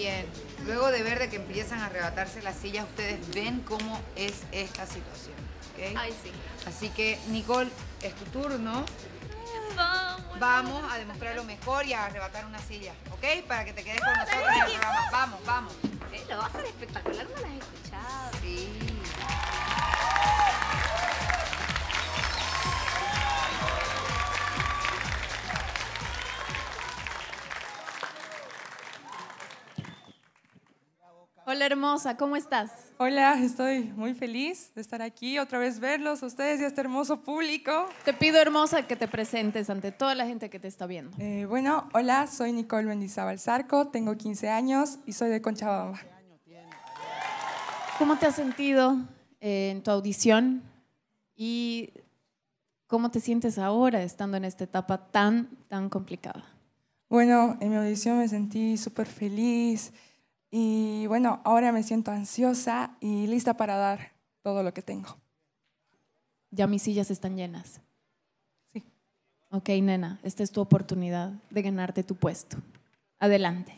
Bien, luego de ver de que empiezan a arrebatarse las sillas, ustedes ven cómo es esta situación. ¿ok? Ay, sí. Así que, Nicole, es tu turno. Vamos a demostrar lo mejor y a arrebatar una silla, ¿ok? Para que te quedes con nosotros en el programa. Vamos, vamos. Eh, Lo va a hacer espectacular, no las he escuchado. Sí. Hola hermosa, ¿cómo estás? Hola, estoy muy feliz de estar aquí, otra vez verlos a ustedes y a este hermoso público. Te pido hermosa que te presentes ante toda la gente que te está viendo. Eh, bueno, hola, soy Nicole Mendizábal Zarco, tengo 15 años y soy de Cochabamba. ¿Cómo te has sentido eh, en tu audición y cómo te sientes ahora estando en esta etapa tan, tan complicada? Bueno, en mi audición me sentí súper feliz y bueno, ahora me siento ansiosa y lista para dar todo lo que tengo. Ya mis sillas están llenas. Sí. Ok, nena, esta es tu oportunidad de ganarte tu puesto. Adelante.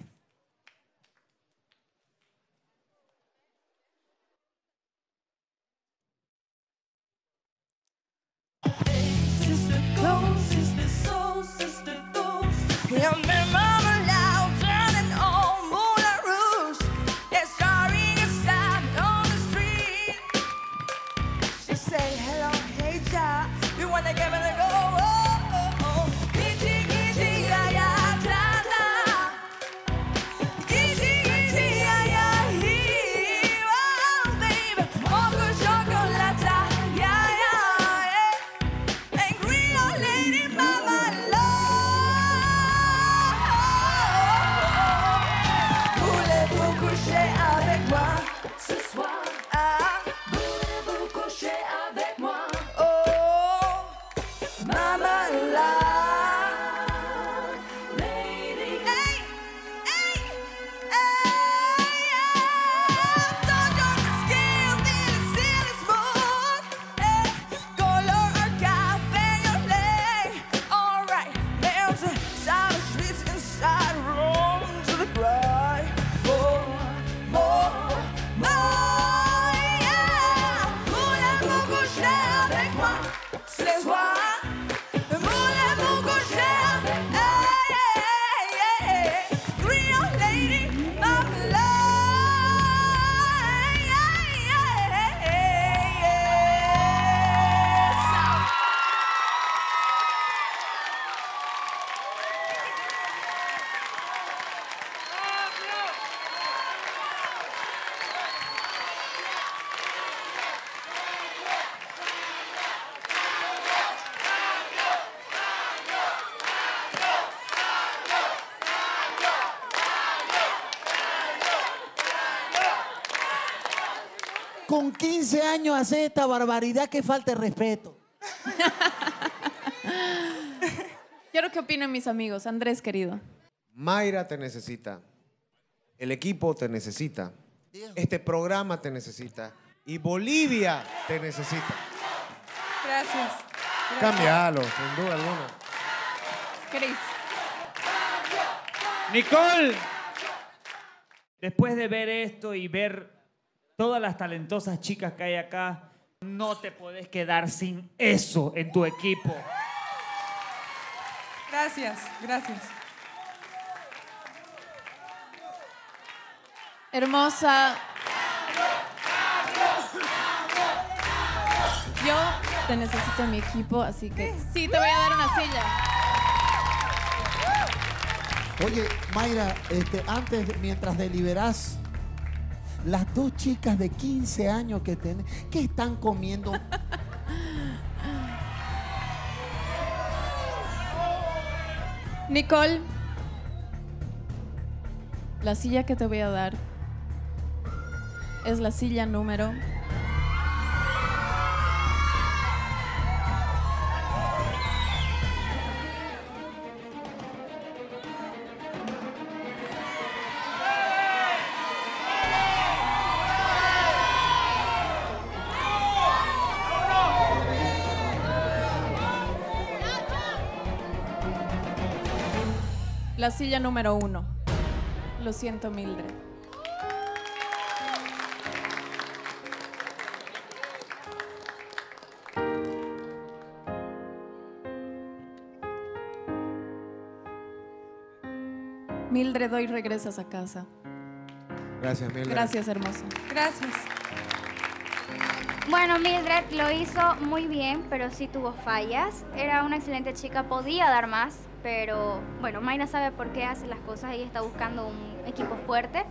Say what? Con 15 años hacer esta barbaridad que falta de respeto. Quiero que opinen mis amigos. Andrés, querido. Mayra te necesita. El equipo te necesita. Este programa te necesita. Y Bolivia te necesita. Gracias. Cámbialo, sin duda alguna. Cris. Nicole, después de ver esto y ver todas las talentosas chicas que hay acá, no te podés quedar sin eso en tu equipo. Gracias, gracias. Hermosa. Yo te necesito en mi equipo, así que sí, te voy a dar una silla. Oye, Mayra, este, antes, mientras deliberás, las dos chicas de 15 años que tenés, ¿qué están comiendo? Nicole, la silla que te voy a dar es la silla número La silla número uno. Lo siento, Mildred. Mildred, hoy regresas a casa. Gracias, Mildred. Gracias, hermosa. Gracias. Bueno, Mildred lo hizo muy bien, pero sí tuvo fallas. Era una excelente chica, podía dar más, pero bueno, Mayra sabe por qué hace las cosas. Ella está buscando un equipo fuerte.